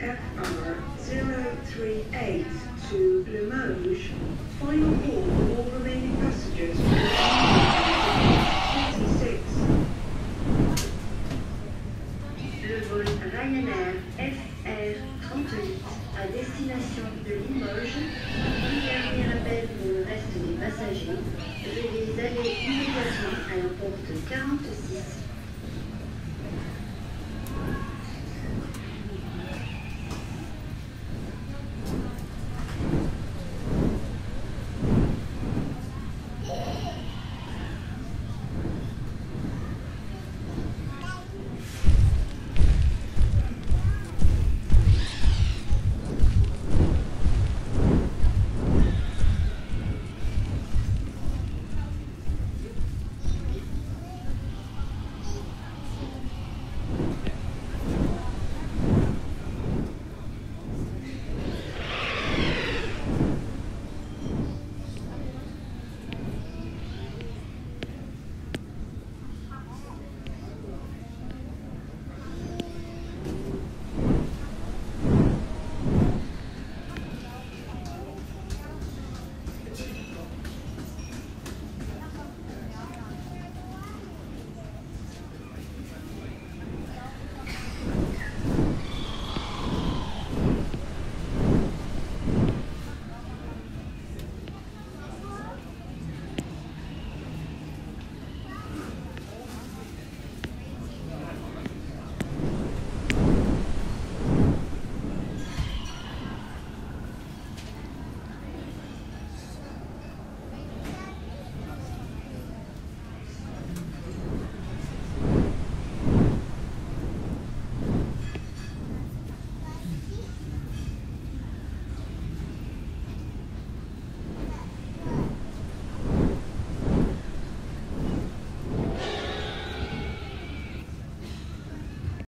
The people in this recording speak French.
FR 038 to Limoges. Final call for all remaining passengers. 46. Le vol Ryanair FR38 à destination de Limoges, dernier appel pour le reste des passagers. Veuillez aller immédiatement à la porte 46